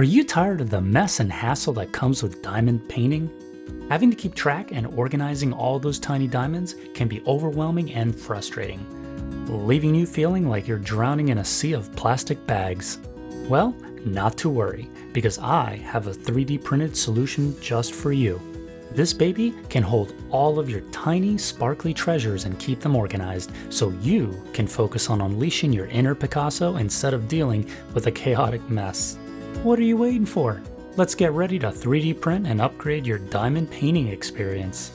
Are you tired of the mess and hassle that comes with diamond painting? Having to keep track and organizing all those tiny diamonds can be overwhelming and frustrating, leaving you feeling like you're drowning in a sea of plastic bags. Well, not to worry, because I have a 3D printed solution just for you. This baby can hold all of your tiny, sparkly treasures and keep them organized so you can focus on unleashing your inner Picasso instead of dealing with a chaotic mess. What are you waiting for? Let's get ready to 3D print and upgrade your diamond painting experience.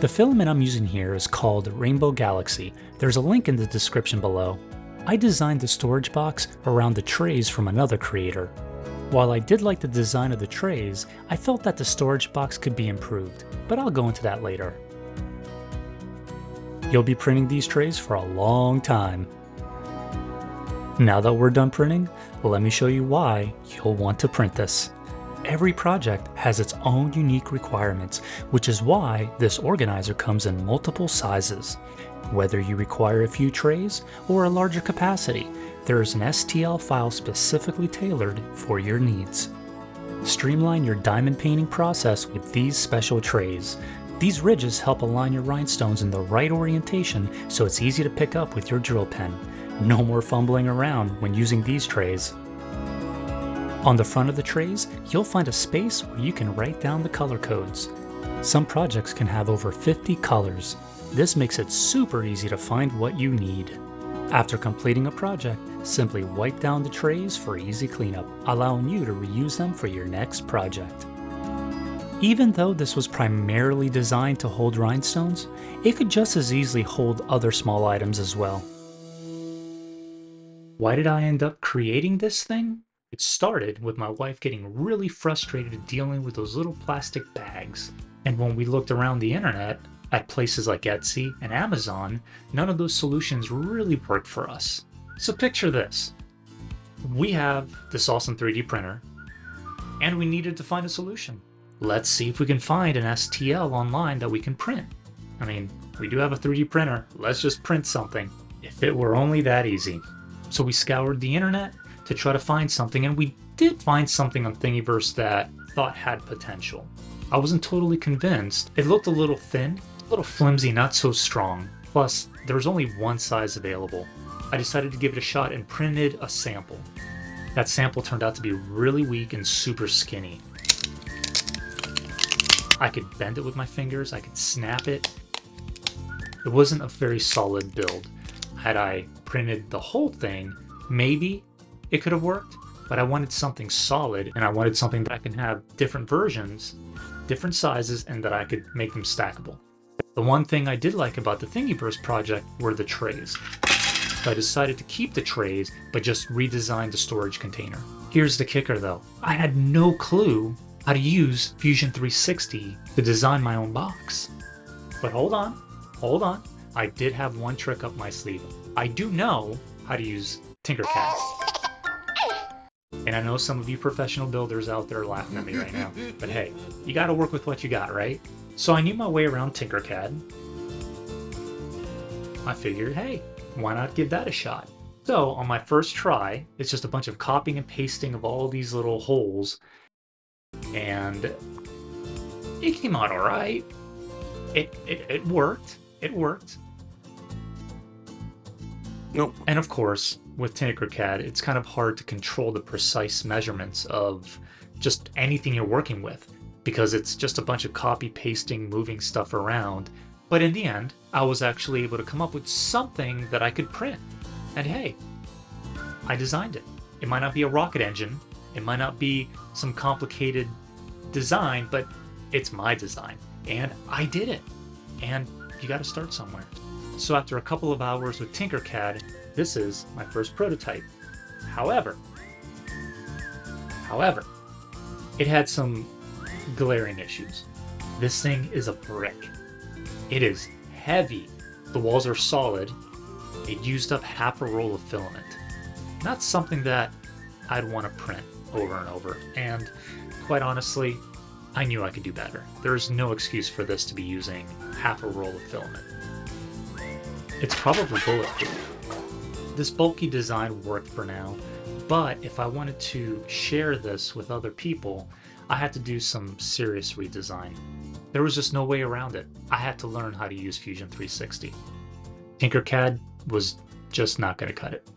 The filament I'm using here is called Rainbow Galaxy. There's a link in the description below. I designed the storage box around the trays from another creator. While I did like the design of the trays, I felt that the storage box could be improved, but I'll go into that later. You'll be printing these trays for a long time. Now that we're done printing, let me show you why you'll want to print this. Every project has its own unique requirements, which is why this organizer comes in multiple sizes. Whether you require a few trays or a larger capacity, there is an STL file specifically tailored for your needs. Streamline your diamond painting process with these special trays. These ridges help align your rhinestones in the right orientation so it's easy to pick up with your drill pen. No more fumbling around when using these trays. On the front of the trays, you'll find a space where you can write down the color codes. Some projects can have over 50 colors. This makes it super easy to find what you need. After completing a project, simply wipe down the trays for easy cleanup, allowing you to reuse them for your next project. Even though this was primarily designed to hold rhinestones, it could just as easily hold other small items as well. Why did I end up creating this thing? It started with my wife getting really frustrated dealing with those little plastic bags. And when we looked around the internet, at places like Etsy and Amazon, none of those solutions really worked for us. So picture this. We have this awesome 3D printer, and we needed to find a solution. Let's see if we can find an STL online that we can print. I mean, we do have a 3D printer, let's just print something. If it were only that easy. So we scoured the internet to try to find something, and we did find something on Thingiverse that thought had potential. I wasn't totally convinced. It looked a little thin, a little flimsy, not so strong. Plus, there was only one size available. I decided to give it a shot and printed a sample. That sample turned out to be really weak and super skinny. I could bend it with my fingers, I could snap it. It wasn't a very solid build. Had I printed the whole thing, maybe it could have worked, but I wanted something solid and I wanted something that I can have different versions, different sizes, and that I could make them stackable. The one thing I did like about the Thingiverse project were the trays. So I decided to keep the trays, but just redesign the storage container. Here's the kicker though. I had no clue how to use Fusion 360 to design my own box. But hold on, hold on. I did have one trick up my sleeve. I do know how to use Tinkercad. And I know some of you professional builders out there are laughing at me right now, but hey, you gotta work with what you got, right? So I knew my way around Tinkercad. I figured, hey, why not give that a shot? So on my first try, it's just a bunch of copying and pasting of all these little holes, and it came out all right. It, it, it worked. It worked. Nope. And of course, with Tinkercad, it's kind of hard to control the precise measurements of just anything you're working with because it's just a bunch of copy pasting, moving stuff around. But in the end, I was actually able to come up with something that I could print. And hey, I designed it. It might not be a rocket engine, it might not be some complicated design, but it's my design. And I did it. And you got to start somewhere. So after a couple of hours with Tinkercad, this is my first prototype. However, however, it had some glaring issues. This thing is a brick. It is heavy. The walls are solid. It used up half a roll of filament. Not something that I'd want to print over and over. And quite honestly, I knew I could do better. There's no excuse for this to be using half a roll of filament. It's probably bulletproof. This bulky design worked for now, But if I wanted to share this with other people, I had to do some serious redesign. There was just no way around it. I had to learn how to use Fusion 360. Tinkercad was just not going to cut it.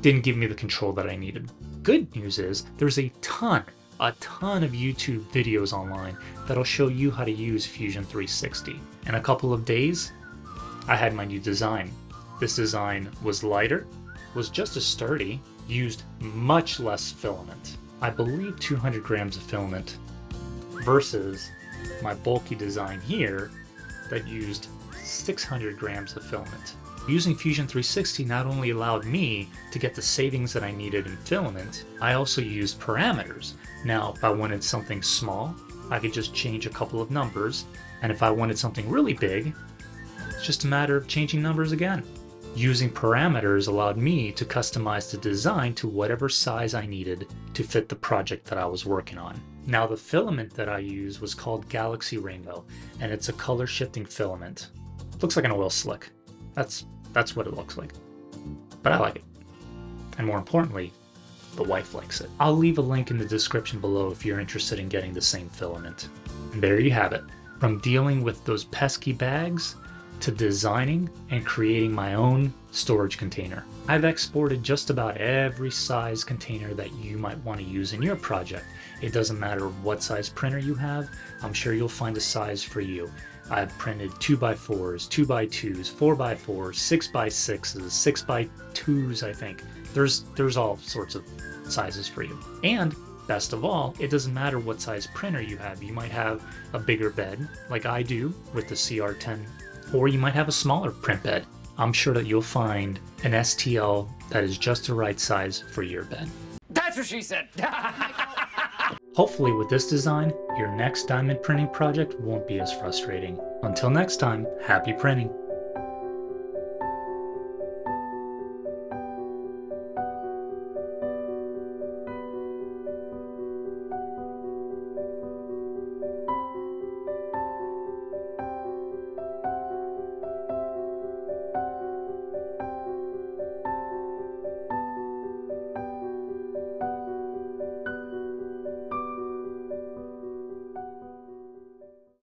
Didn't give me the control that I needed. Good news is there's a ton, a ton of YouTube videos online that'll show you how to use Fusion 360. In a couple of days, I had my new design. This design was lighter, was just as sturdy, used much less filament. I believe 200 grams of filament versus my bulky design here that used 600 grams of filament. Using Fusion 360 not only allowed me to get the savings that I needed in filament, I also used parameters. Now, if I wanted something small, I could just change a couple of numbers, and if I wanted something really big, just a matter of changing numbers again. Using parameters allowed me to customize the design to whatever size I needed to fit the project that I was working on. Now the filament that I use was called Galaxy Rainbow, and it's a color shifting filament. Looks like an oil slick. That's that's what it looks like. But I like it. And more importantly, the wife likes it. I'll leave a link in the description below if you're interested in getting the same filament. And there you have it. From dealing with those pesky bags to designing and creating my own storage container. I've exported just about every size container that you might want to use in your project. It doesn't matter what size printer you have, I'm sure you'll find a size for you. I've printed 2x4s, 2x2s, 4x4s, 6x6s, 6x2s, I think. There's there's all sorts of sizes for you. And best of all, it doesn't matter what size printer you have. You might have a bigger bed, like I do with the CR10 or you might have a smaller print bed. I'm sure that you'll find an STL that is just the right size for your bed. That's what she said! Hopefully with this design, your next diamond printing project won't be as frustrating. Until next time, happy printing!